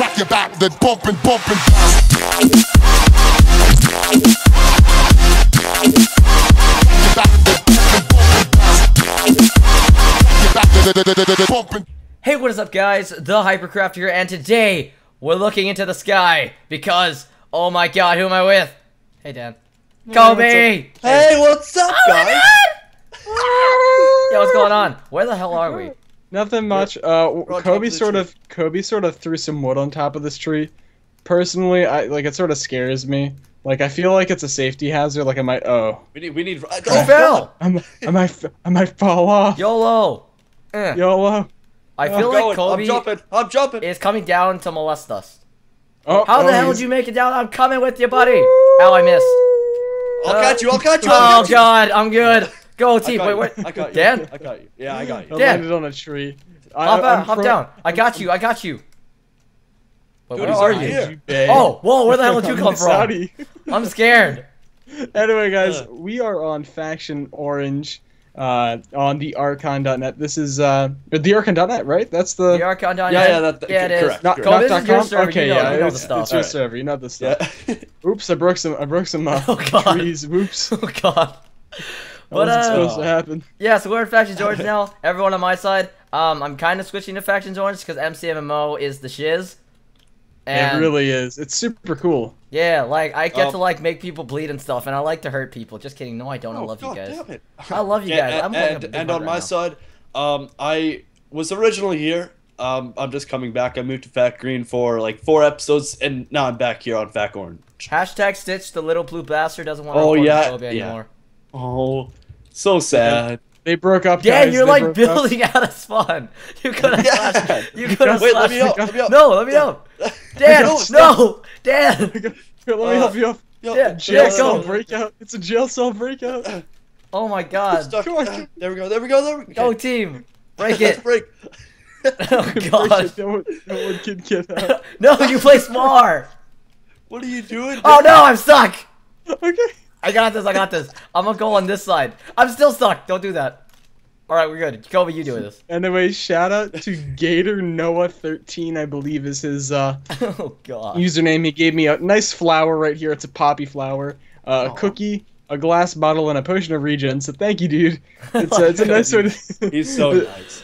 crack your back, then bump and bump and down. Hey, what is up, guys? The Hypercraft here, and today we're looking into the sky because, oh my god, who am I with? Hey, Dan. Coby! Hey, what's up, Oh my guys? god! Yeah, what's going on? Where the hell are we? Nothing much. Uh, Coby sort tree. of Coby sort of threw some wood on top of this tree. Personally, I like it. Sort of scares me. Like I feel like it's a safety hazard. Like I might. Oh, We need, we need. I, Who fell? I might, I might, I might fall off. YOLO! Eh. YOLO. I feel I'm like going. Coby I'm jumping. I'm jumping. is coming down to molest us. Oh, How oh, the hell he's- did you make it down? I'm coming with you, buddy! Ow, I missed. I'll catch you. I'll catch you. I'll Oh catch you. god, I'm good. Go I team. Wait, wait. I got you. Dan? I got you. Yeah, I got I you. Dan. landed on a tree. I, Hop I'm out, hop down. I got you. I got you. Wait, Dude, where are you? Oh, whoa! Where the hell did you come from? I'm scared. anyway, guys, Uh. we are on Faction Orange uh, on the Archon.net. This is uh, the Archon.net, right? That's the The Archon Don. Yeah, yeah, that- that- yeah, it is. correct, not, correct. Coby, not this is your .com? server. Okay, you know, yeah, you know it's, the stuff. it's your Alright. server. You know the stuff. Yeah. Oops, I broke some. I broke some uh, Oh, God. trees. Whoops. Oh god. But wasn't uh, supposed to happen. yeah, so we're in Factions Orange now. Everyone on my side. Um, I'm kind of switching to Factions Orange because MCMMO is the shiz. And it really is. It's super cool. yeah, like I get Um, to like make people bleed and stuff, and I like to hurt people. Just kidding. No, I don't. I Oh, love God you guys. damn it. I love you Yeah, guys. I'm and, holding up a and, and on right my now. side, um, I was originally here. Um, I'm just coming back. I moved to Fat Green for like four episodes, and now I'm back here on Fat Orange. Hashtag Stitch, the little blue bastard, doesn't want to Oh, report yeah, to Coby yeah. anymore. Oh, so sad. They broke up. Dan, guys. you're They like broke up. building out of spawn. You could have Yeah. slashed. You could have Wait, let me slashed. up. Let me up. No, let me up. Dan, No, no, Dan. Here, let me Uh, help you up. Yo, Yeah, Jail yeah, cell go. breakout. It's a jail cell breakout. Oh my God. Stuck. Come on. There we go. There we go. There we Go go. team. Break it. break. Oh Break God. it. No one, no one can get out. No, you play smart. What are you doing? Oh no, I'm stuck. Okay. I got this. I got this. I'm gonna go on this side. I'm still stuck. Don't do that. All right, we're good. Coby, you doing this. Anyway, shout out to Gator Noah 13, I believe is his uh, Oh God. username. He gave me a nice flower right here. It's a poppy flower, uh, a cookie, a glass bottle, and a potion of regen. So thank you, dude. It's a, it's a nice sort of. He's so nice.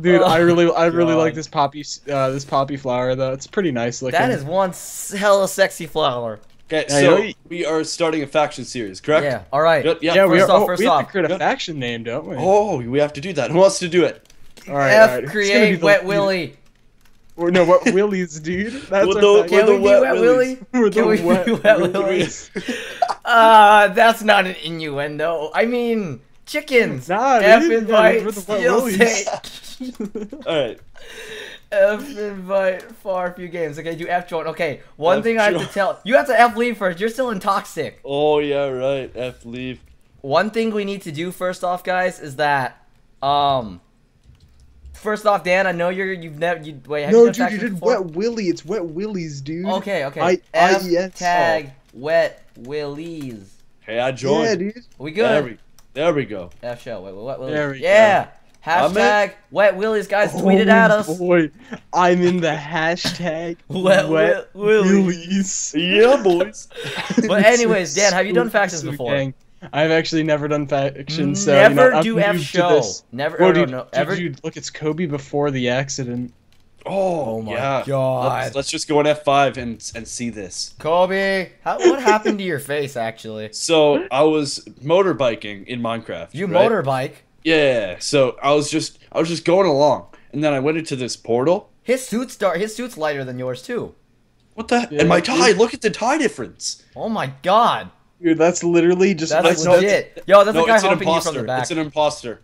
Dude, I Oh, really, I really God. like this poppy, uh, this poppy flower though. It's pretty nice looking. That is one s- hella sexy flower. Okay, Yeah, so you know, we are starting a faction series, correct? Yeah. All right. Yep, yeah. Yeah, we first are. off, oh, first we have to create a Good. faction name, don't we? Oh, we have to do that. Who wants to do it? all right. F all right. It's gonna be create the- Wet Willy. Or no, what Willies, dude? That's With our the- faction. Can We're we be Wet Wet Willy? Can the we Wet be Wet Willies. Willies? Uh, that's not an innuendo. I mean, chickens. Nah, F dude. Yeah, invite. we're the Wet Steel All right. F invite far few games. Okay, do F join. Okay, one F thing I have to tell you have to F leave first. You're still in toxic. Oh yeah, right. F leave. One thing we need to do first off, guys, is that um. First off, Dan, I know you're you've never you wait. Have No, you done dude, you did before? Wet Willy. It's Wet Willies, dude. Okay, okay. I- F I- yes. tag wet willies. Hey, I joined. Yeah, joined. dude. We good. there we, there we go. F show. Wait, wet willies. There we go. yeah. I'm in. Hashtag wet willies, guys. Tweet it Oh, at us. Boy, I'm in the hashtag Wet Wi- Willies. Yeah, boys. But anyways, Dan, have you done So- factions so before? gang. I've actually never done factions. So, you Never know, I'm do F new to show. this. Never. Whoa, oh, dude, no, no, ever. dude, look, it's Coby before the accident. Oh, Oh my yeah. God. Let's, let's just go on F5 and and see this. Coby, how, what happened to your face actually? So I was motorbiking in Minecraft. You right? motorbike. Yeah. So I was just I was just going along, and then I went into this portal. His suit's dark. His suit's lighter than yours too. What the? Yeah, and my dude. tie. Look at the tie difference. Oh my god, Dude, that's literally just that's no, legit. Yo, that's no, a guy it's an humping you from the back. It's an imposter.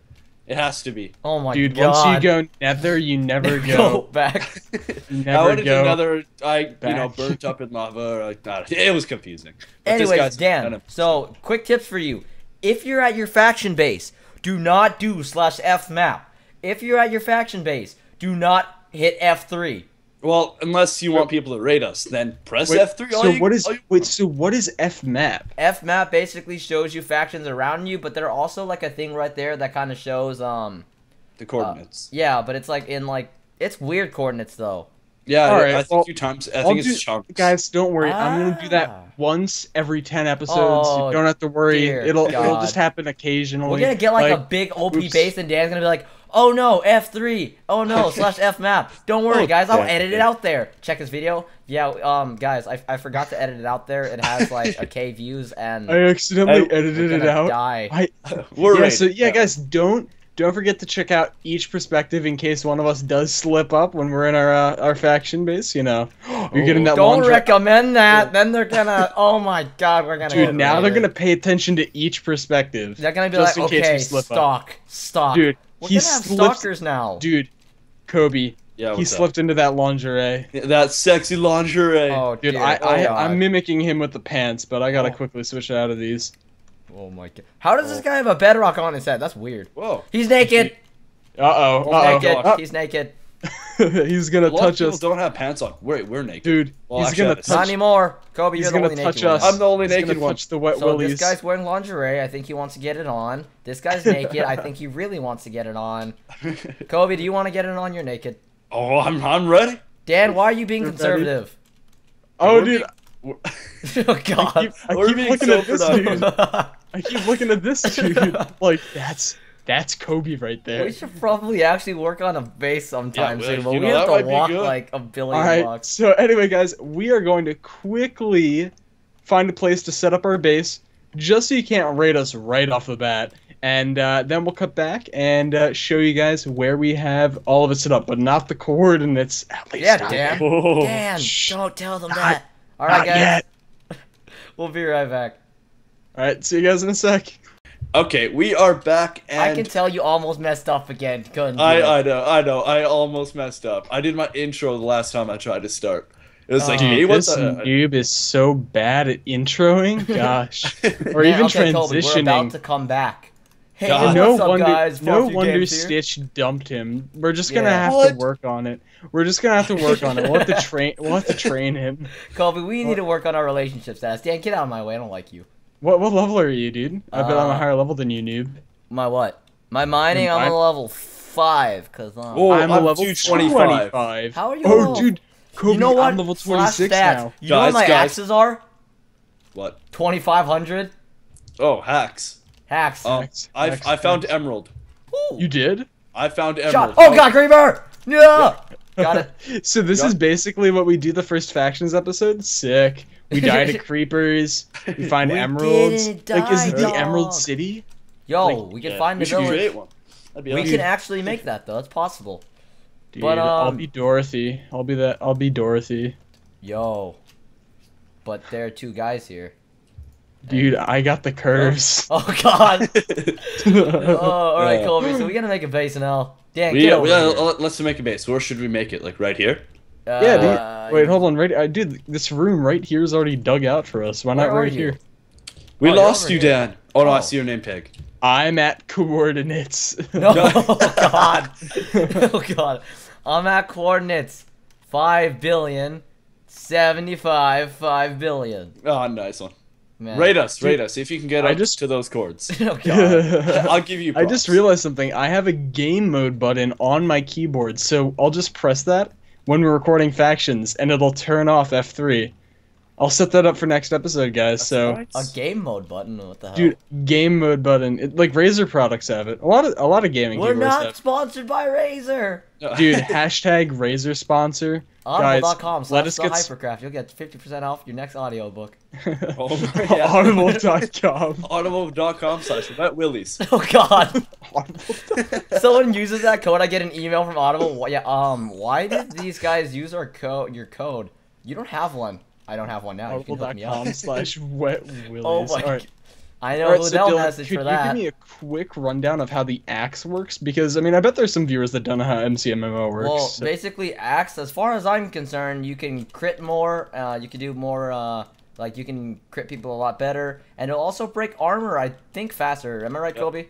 It has to be. oh my Dude, god. once you go nether, you never go go. back. You I never went into go. another. I you know burnt up in lava. Like that. It was confusing. But this Anyways, guy's Dan. kind of- So, quick tips for you: if you're at your faction base, do not do slash F map. If you're at your faction base, do not hit F three. Well, unless you want people to raid us, then press Wait, F3. all so you- what is all you- wait? So what is F map? F map basically shows you factions around you, but there are also like a thing right there that kind of shows um the coordinates? yeah, but it's like in like it's weird coordinates though. Yeah, All I- think well, two times. I I'll think do- it's chunks. Guys, don't worry. I'm gonna do Ah. that once every ten episodes. Oh, you don't have to worry. It'll it'll just happen occasionally. We're gonna get like, a big OP oops. base, and Dan's gonna be like, "Oh no, F three. Oh no, slash F map." Don't worry, Oh, guys. I'll yeah, edit it out there. Check this video. Yeah, um, guys, I, I forgot to edit it out there. It has like a K views, and I accidentally I- edited it out. die. I, We're yeah, ready. so yeah, guys, don't don't forget to check out each perspective in case one of us does slip up when we're in our uh, our faction base. You know, you're getting that Don't laundry. recommend that. Then they're gonna. Oh my god, we're gonna. Dude, get now they're gonna pay attention to each perspective. They're gonna be just like, in case we okay, slip up." stock, stock. Dude, we're he gonna have slipped- stalkers now. Dude, Coby, yeah, he what's up? slipped into that lingerie. That sexy lingerie. Oh, Dude, dear. I, oh, I God. I'm mimicking him with the pants, but I gotta Oh. quickly switch out of these. Oh my god. How does this guy have a bedrock on his head? That's weird. Whoa. He's naked. Uh oh. He's Uh naked. Oh. He's naked. oh. he's gonna A lot of touch people us, don't have pants on. We're we're naked. dude. Well, he's actually, gonna I have Not anymore. Coby, He's you're gonna the only touch naked one. I'm the only He's naked gonna one. touch the wet So willies. this guy's wearing lingerie. I think he wants to get it on. This guy's naked. I think he really wants to get it on. Coby, do you want to get it on? You're naked. oh, I'm I'm ready. Dan, why are you being You're ready? conservative? oh, We're dude. being- oh I god. keep, I We're keep being looking so at this productive. dude. I keep looking at this dude. Like that's that's Coby right there. we should probably actually work on a base sometime Yeah, soon, well, but you we know, have to walk like a billion All right. blocks. So anyway, guys, we are going to quickly find a place to set up our base, just so you can't raid us right off the bat. And uh, then we'll cut back and uh, show you guys where we have all of it set up, but not the coordinates. At least Yeah, not Dan. Oh. Dan, shh. don't tell them Not- that. All right, Not guys. yet. We'll be right back. All right, see you guys in a sec. Okay, we are back, and I can tell you almost messed up again. Couldn't I, it. I know, I know. I almost messed up. I did my intro the last time I tried to start. It was like, Oh. hey, what's this the? noob is so bad at introing. Gosh, or Man, even okay, Coby, we're transitioning. about to come back. Hey, God. no what's up, wonder, guys? no wonder Games here. Stitch dumped him. We're just gonna Yeah. have to work on it. We're just gonna have to work on it. We'll have to train. We'll have to train him. Colby, we need to work on our relationships. status. Dan, get out of my way. I don't like you. What what level are you, dude? I bet I'm a Uh, higher level than you, noob. My what? My mining, Your I'm a level five, cause um, Whoa. I'm a I'm level 225. 25. How are you Oh, level- dude, Coby, you know what? I'm level Slash 26 stats. now. You know what my guys. axes are? What? 2,500 Oh, hacks. hacks. Um, Hacks, I hacks, I found emerald. Ooh. You did? I found Shot. emerald. Oh god, creeper! No! Got it. So this Yup. is basically what we do the first factions episode. Sick. We die to creepers. We find We emeralds. didn't like, is die, it the Emerald. City? Yo, Like, we can Yeah, find we the village. one. That'd be We awesome. can actually make that though. It's possible. Dude, But, I'll um, be Dorothy. I'll be that. I'll be Dorothy. Yo. But there are two guys here. Dude, I got the curves. Oh god. oh, all right, Yeah. Colby. So we gotta make a base now. Dan, We, get yeah, over we, here. uh, let's make a base. Where should we make it? Like right here? Yeah, dude. Uh, Wait, hold on. Right, uh, dude, this room right here is already dug out for us. Why not Where right you? here? We Oh, lost you, here. Dan. Oh no, I Oh. see your name tag. I'm at coordinates. No, oh god. oh god. I'm at coordinates. Five billion. Seventy-five. Five billion. Oh, nice one. Man. Rate us, rate us. See if you can get I up just- to those chords. oh god. I'll give you. I just realized something. I have a game mode button on my keyboard, so I'll just press that when we're recording factions, and it'll turn off F3. I'll set that up for next episode, guys. So, Nice. A game mode button. What the hell? dude, game mode button. It, like Razer products have it. A lot of a lot of gaming We're not have. sponsored by Razer. Dude, hashtag Razer sponsor. Guys, Audible.com let slash us the get s- hypercraft. You'll get 50% off your next audiobook. Oh my Audible.com. Audible.com slash wet willies. Oh god. Audible. Someone uses that code, I get an email from Audible. Yeah, um, why did these guys use our code? Your code? You don't have one. I don't have one now. You can hook me up. Audible.com slash wet willies. Oh my. Alright. I know Alright, who so they'll Dylan, message could for you give me a quick rundown of how the axe works? Because I mean, I bet there's some viewers that don't know how MCMMO works. Well, so- basically, axe. As far as I'm concerned, you can crit more. Uh, you can do more. Uh, like you can crit people a lot better, and it'll also break armor. I think faster. Am I right, Yep. Coby?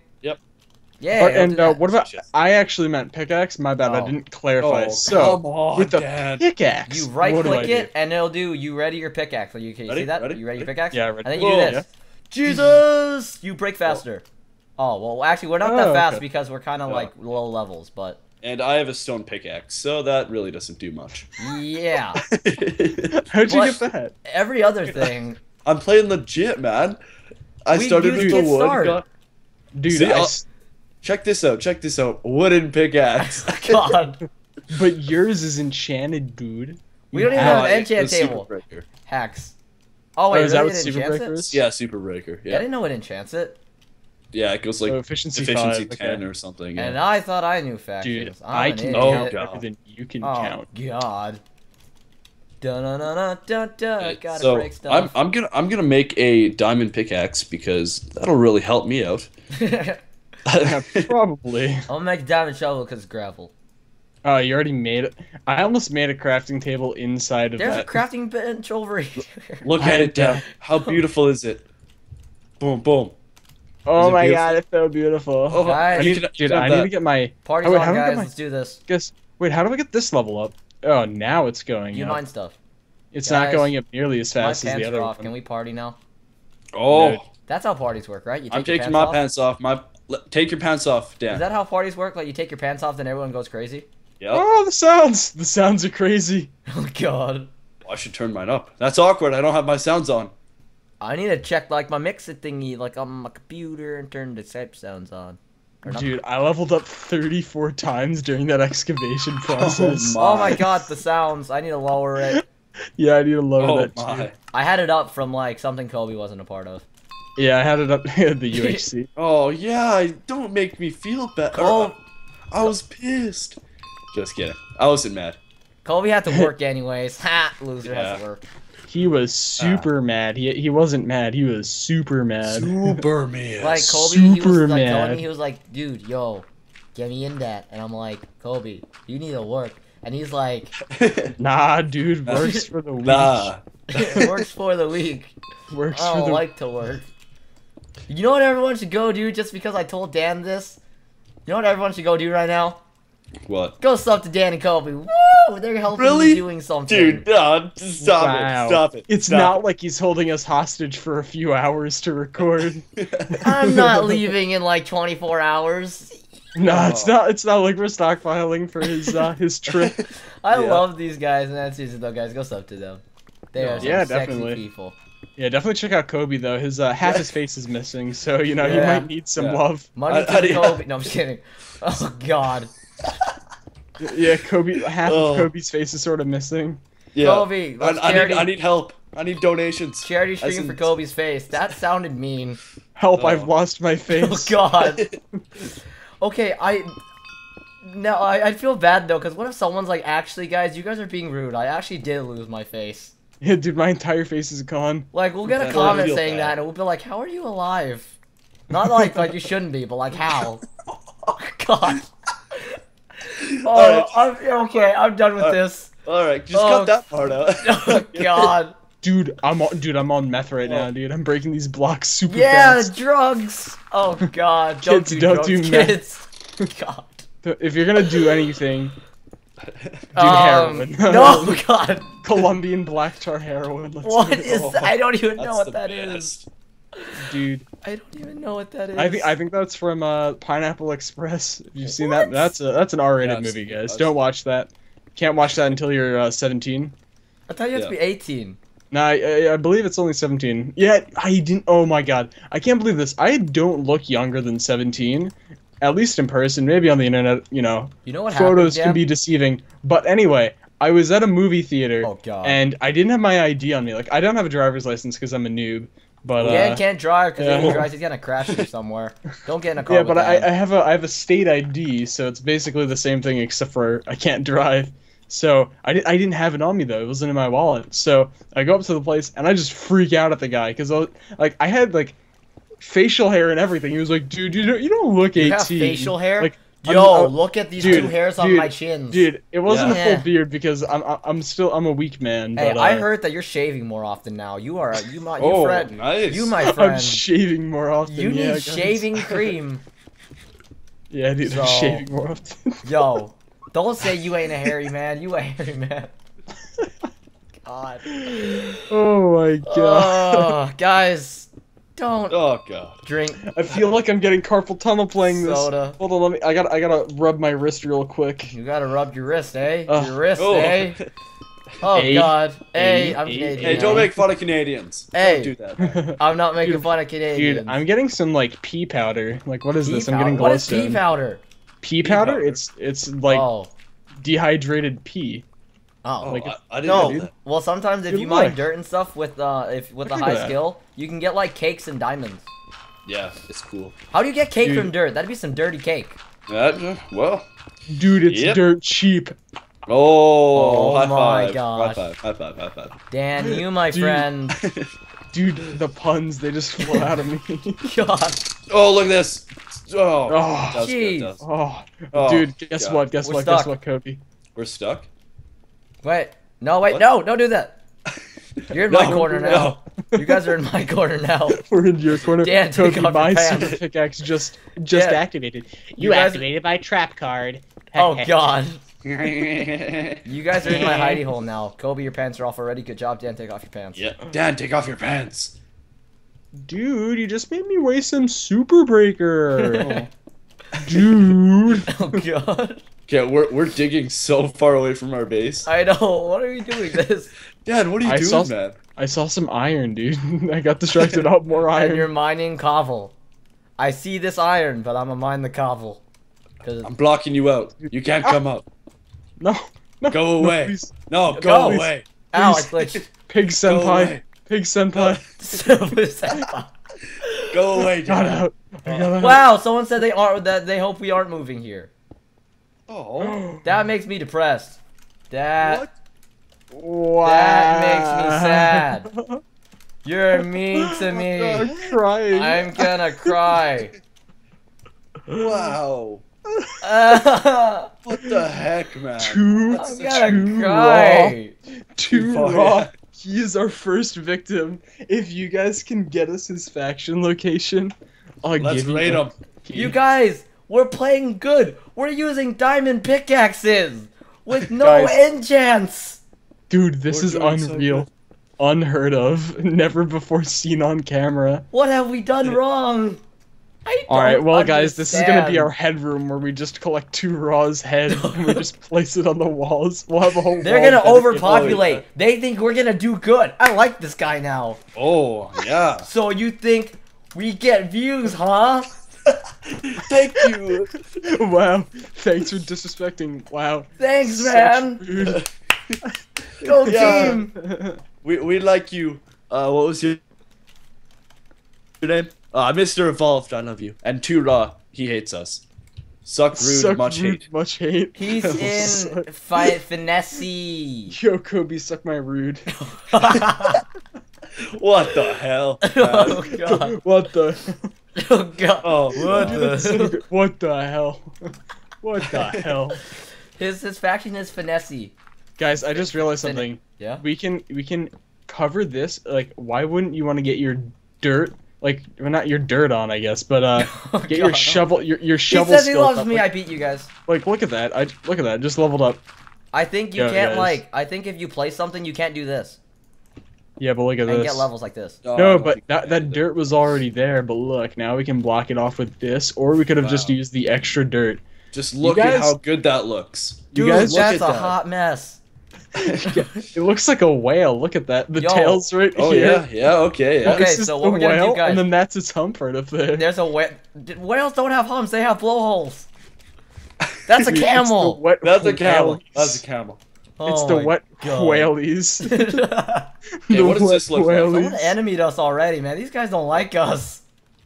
Yep. Yeah. But- and uh, what about? I actually meant pickaxe. My bad, I Oh. didn't clarify. Oh, so come on, with the Dan. pickaxe, You right what do I click do? it, and it'll do. You ready your pickaxe? You can you Ready? see that? Ready? You ready your Ready? pickaxe? Yeah, ready. And then you Whoa. do this. Jesus! You break faster. Oh well, actually we're not that Oh, fast okay. because we're kind of Yeah. like low levels, but and I have a stone pickaxe, so that really doesn't do much. Yeah. How'd you What? get that? Every other thing. I'm playing legit, man. I We started used with the wood. Start. got- Dude, See, I I'll- s- Check this out. Check this out. Wooden pickaxe. God. but yours is enchanted, dude. We don't even Oh, have an yeah, enchant the super table. breaker. Hacks. Oh Oh, wait, is that what it Super Breaker it? is? Yeah, super breaker. I Yeah, didn't know it enchants it. yeah. It goes like oh, efficiency, efficiency five. ten okay. or something. And I thought I knew factions. Dude, I'm I can idiot. Oh, count God. better than you can Oh count. God. Dun dun dun dun dun dun. Gotta so break I'm. I'm gonna I'm gonna make a diamond pickaxe because that'll really help me out. Yeah, probably. I'll make diamond shovel because gravel. Oh, you already made it. I almost made a crafting table inside of that. There's a crafting bench over here. Look at it, know. Dan. How beautiful is it? Boom, boom. oh it my beautiful? god, it's so beautiful. Oh, Guys. I need to, Dude, have I need to get my. Party Oh, wait, on, I get guys. my- Let's do this. Guess. Wait, how do I get this level up? Oh, now it's going You up. mine stuff. It's not going up nearly as fast as pants the are other off. one. Can we party now? Oh, Dude. That's how parties work, right? You take I'm taking pants my off. pants off. My le- take your pants off, Dan. Is that how parties work? Like you take your pants off, then everyone goes crazy? Yep. Oh, the sounds! The sounds are crazy. Oh God. I should turn mine up. That's awkward. I don't have my sounds on. I need to check like my mixer thingy, like on my computer, and turn the type sounds on. Or not- Dude, I leveled up 34 times during that excavation oh, process. my. Oh my God, the sounds! I need to lower it. Yeah, I need to lower Oh that my. too. I had it up from like something Coby wasn't a part of. Yeah, I had it up at the UHC. Oh yeah. Don't make me feel bad. Oh. I was pissed. Just kidding. I wasn't mad. Coby had to work anyways. Ha! Loser has to work. He was super ah. mad. He he wasn't mad. He was super mad. Super mad. Like Coby, he was like Superman. telling me, he was like, "Dude, yo, get me in that," and I'm like, "Coby, you need to work," and he's like, Nah, dude, works for the week. nah. Works for the week. Works I for don't the like to work." You know what everyone should go do just because I told Dan this? You know what everyone should go do right now? What? Go sub to Dan and Coby. Woo! They're helping Really? me doing something. Dude, no, stop Wow. it. Stop it. It's Stop not like he's holding us hostage for a few hours to record. I'm not leaving in like 24 hours. no, it's Oh. not. It's not like we're stockpiling for his uh, his trip. I Yeah. love these guys, and that's easy though, guys. Go sub to them. They are some Yeah, sexy definitely. people. Yeah, definitely check out Coby though. His uh, half his face is missing, so you know he might need some Yeah. love. Money I- to I- Coby. No, I'm just kidding. Oh God, Yeah, Coby. Half Oh. of Coby's face is sort of missing. Yeah. Coby. I, Let's I charity, need, I need help. I need donations. charity As stream in- for Coby's face. That sounded mean. Help! Oh. I've lost my face. Oh face. God. Okay, I. No, I, I feel bad though, because what if someone's like, actually, guys, you guys are being rude. I actually did lose my face. Yeah, dude, my entire face is gone. Like, we'll get a comment saying bad. that, and we'll be like, how are you alive? Not like like you shouldn't be, but like how? God. Oh, Alright. I'm, okay, I'm done with Alright. this. All right, just Oh. cut that part out. Oh God. Dude, I'm on, dude, I'm on meth right now, Oh. dude. I'm breaking these blocks super Yeah, fast. drugs. Oh God. Don't Kids, do don't drugs, do meth. kids. God. If you're gonna do anything, Um, heroin. no, God. Colombian black tar heroin. Let's What do it. is that? I don't even know what the that is. best. dude? I don't even know what that is. I think I think that's from uh, Pineapple Express. If you've seen What? that, that's a that's an R-rated Yeah, movie, guys. Don't watch that. Can't watch that until you're uh, 17. I thought you had to be 18. Nah, I, I- I believe it's only 17. Yeah, I didn't. Oh my god, I can't believe this. I don't look younger than 17, at least in person. Maybe on the internet, you know, You know what photos happened? can be deceiving. But anyway, I was at a movie theater Oh God. and I didn't have my ID on me. Like, I don't have a driver's license because I'm a noob. But uh, Dan can't drive because yeah. if he drives, he's gonna crash you somewhere. Don't get in a car. yeah, but I, I have a I have a state ID, so it's basically the same thing except for I can't drive. So I, di- I didn't have it on me though; it wasn't in my wallet. So I go up to the place and I just freak out at the guy because like I had like facial hair and everything. He was like, "Dude, you don't you don't look 18." You have facial hair. Like, I'm- Yo, I'm- look at these dude, two hairs on dude, my chins. Dude, it wasn't Yeah. a full beard because I'm I'm- I'm still I'm a weak man. Hey, But, I uh, heard that you're shaving more often now. You are you my you Oh, friend. nice. You my friend. I'm shaving more often. you yeah, need guys. shaving cream. Yeah, dude, So- I'm shaving more often. Yo, don't say you ain't a hairy man. You a hairy man. God. oh my god. Oh, guys, Don't Oh god. drink I feel like I'm getting carpal tunnel playing this. soda. Hold on, let me. I got. to I gotta rub my wrist real quick. You gotta rub your wrist, eh? Ugh. your wrist, Oh. eh? Oh Eh? God. Hey, Eh? I'm? Canadian. Hey, don't make fun of Canadians. Hey. Don't do that. I'm not making Dude, fun of Canadians. Dude, I'm getting some like pea powder. Like, what is Pea this? I'm powder? getting What is pea glowstone. powder? Pea powder? powder. It's it's like oh. dehydrated pea. Oh. Oh, Like, I, I didn't know no. that. Well, sometimes if Good you mine dirt and stuff with uh, if with a high skill, you can get like cakes and diamonds. Yeah, it's cool. How do you get cake Dude. from dirt? That'd be some dirty cake. That, uh, well. Dude, it's Yep. dirt cheap. Oh, Oh high my five. gosh. High five. High five. High five. Dan, you, my Dude. friend. Dude, the puns they just flow out of me. God. oh, look at this. Oh, Oh. that was good, Jeez. Oh, Oh, dude, guess God. what? Guess We're what? stuck. Guess what, Coby? We're stuck. Wait. No, wait. What? No, don't do that. You're in my No, corner now. You guys are in my corner now. We're in your corner. Dan, take Coby, off your my pants. super pickaxe just just Yeah. activated. You, You guys- activated my trap card. Oh God. You guys are in my hidey hole now. Coby, your pants are off already. Good job, Dan. Take off your pants. Yeah. Dan, take off your pants. Dude, you just made me waste some super breaker. Dude. Oh God. Okay, we're, we're digging so far away from our base. I know. What are you doing this? Dan, what are you I doing, saw- man? I saw some iron, dude. I got distracted up more iron. And you're mining cobble. I see this iron, but I'm gonna mine the cobble. Cause I'm blocking you out. You can't ah! come up. No. No. Go away. please. No, Go. go away. ow, I please. glitched. Pig senpai. away. Pig senpai. Go away, Got Dan. out. I got out. wow, someone said they are that they hope we aren't moving here. Oh. That makes me depressed. That What? Wow. That makes me sad. you're mean to me. I'm crying. I'm gonna cry. Wow. I'm What the heck, man? Too, That's gonna too cry. raw. Too far, raw. yeah. He is our first victim. If you guys can get us his faction location, I'll Let's give you raid a him. You guys, we're playing good. We're using diamond pickaxes with no Guys. enchants. Dude, this We're is doing so unreal. Unheard of. Never before seen on camera. What have we done wrong? Alright, don't well, guys, this is gonna be our headroom where we just collect two Raw's head and we just place it on the walls. We'll have a whole They're gonna dedicated- overpopulate. They think we're gonna do good. I like this guy now. Oh, yeah. So you think we get views, huh? Thank you. Wow. Thanks for disrespecting. Wow. Thanks, Such man. Go Yeah. team. We, we like you. Uh, what was your, your name? Uh, Mr. Evolved, I love you. And Too Raw, he hates us. Suck rude, Suck much rude, hate. Much hate. He's in Suck- fi- finesse. Yo, Coby, suck my rude. What the hell? oh god. what the? Oh god. Oh, What the- what the hell? What the hell? His his faction is finesse. Guys, I just realized something. Yeah. We can we can cover this. Like, why wouldn't you want to get your dirt? Like, well, not your dirt on, I guess, but uh, Oh, get your shovel, your your shovel. He shovel says he loves up. me. I beat you guys. like, look at that. I look at that. Just leveled up. I think you Yo, can't guys. like. I think if you play something, you can't do this Yeah, but look at and this. get levels like this. Oh, No, don't but that, that dirt was already there. But look, now we can block it off with this, or we could have just used the extra dirt. Just look at how good that looks. You Dude, guys, look that's at a that. hot mess. it looks like a whale. Look at that. The Yo. tail's right Oh, here. yeah, yeah, okay, yeah. Okay, This so the what we're gonna do, whale, guys- and then that's its hump right up there. There's a whale. Whales don't have humps. They have blowholes. That's a camel. wet That's a camel. whalies. That's a camel. It's Oh the my wet God. whalies. Hey, The what does wet this look like? Someone whalies. enemied us already, man. These guys don't like us.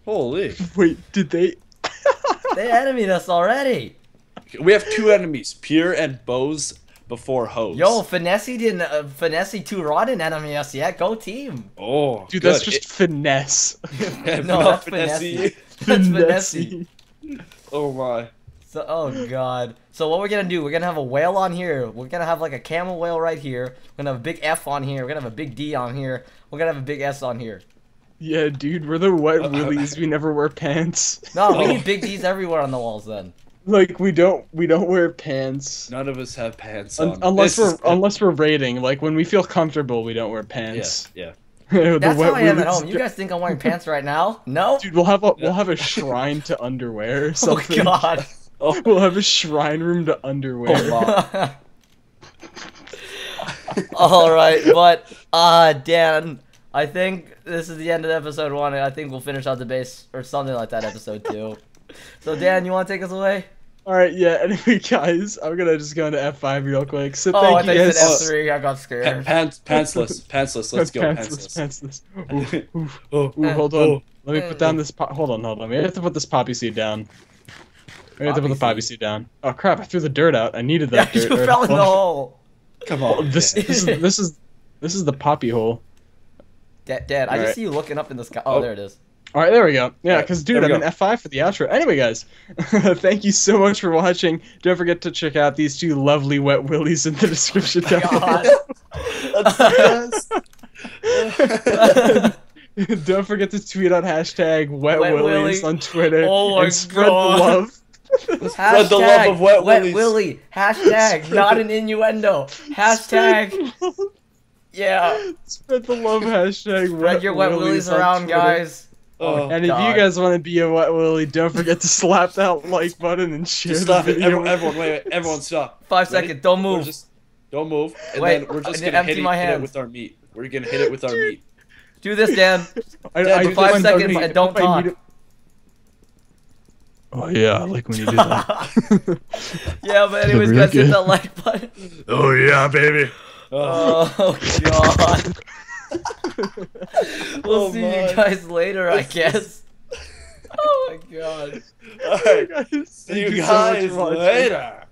Holy. Wait, did they? They enemied us already. We have two enemies, Pure and Bose before Hose. Yo, Finesse didn't. Uh, Finesse two Raw didn't enemy us yet. Go team. Oh, Dude, good. that's just finesse. No, that's finesse. That's Finesse. Finesse. Oh my. So, oh god. So what we're gonna do? We're gonna have a whale on here. We're gonna have like a camel whale right here. We're gonna have a big F on here. We're gonna have a big D on here. We're gonna have a big S on here. Yeah, dude, we're the wet willies. We never wear pants. No, we Oh. need big D's everywhere on the walls then. Like we don't we don't wear pants. None of us have pants Un- on. unless This we're is- unless we're raiding. Like when we feel comfortable, we don't wear pants. yeah. The That's wet how I am at home. You guys think I'm wearing pants right now? No. Dude, we'll have a we'll have a shrine to underwear or oh something. God. We'll have a shrine room to underwear. Oh, All right, but uh, Dan, I think this is the end of episode one. and I think we'll finish out the base or something like that episode two. So Dan, you want to take us away? All right, yeah. Anyway, guys, I'm gonna just go into F5 real quick. So Oh, thank I you thought you guys. said F three. I got Pa- scared. pants, pantsless, pantsless. Let's go, Pantsless, pantsless. pantsless. Ooh, ooh, Oh, ooh, hold on. oh. Let me put down this. Po- hold on, hold on. We have to put this poppy seed down. We have to put the Poppy poppy seed down. Oh crap! I threw the dirt out. I needed Yeah, that you fell in the hole. Come Oh, on. this, man. this is this is this is the poppy hole. Dad, Dad, I just see you looking up in the sky. Oh, Oh. there it is. All right, there we go. Yeah, because there dude, I'm in go. F5 for the outro. Anyway, guys, thank you so much for watching. Don't forget to check out these two lovely wet willies in the description down God. That's below. Don't forget to tweet out hashtag wet, Wet willies Willy. on Twitter Oh my and spread God. the love. Spread the love of wet willies. Willy. Hashtag, not an innuendo. Hashtag, Spread the love, yeah. spread the love hashtag Spread your wet willies on around, guys. Oh, oh, And if you guys want to be a wet willy, don't forget to slap that like button and share just stop it. video. Everyone, everyone, wait, wait, everyone, stop. Five Ready? seconds, don't We're move. just- don't move. And Wait, then we're just gonna empty hit, it, my hit it with our meat. We're gonna hit it with our meat. Do this, Dan. I, Yeah, I do five seconds and don't I need talk. To- Oh yeah, I like when you do that. yeah, but anyways, Really guys, hit good. that like button. Oh yeah, baby. Oh, God. we'll Oh, see my. you guys later, I guess. Oh, my God. All right. Guys, See thank you so much guys for watching. later.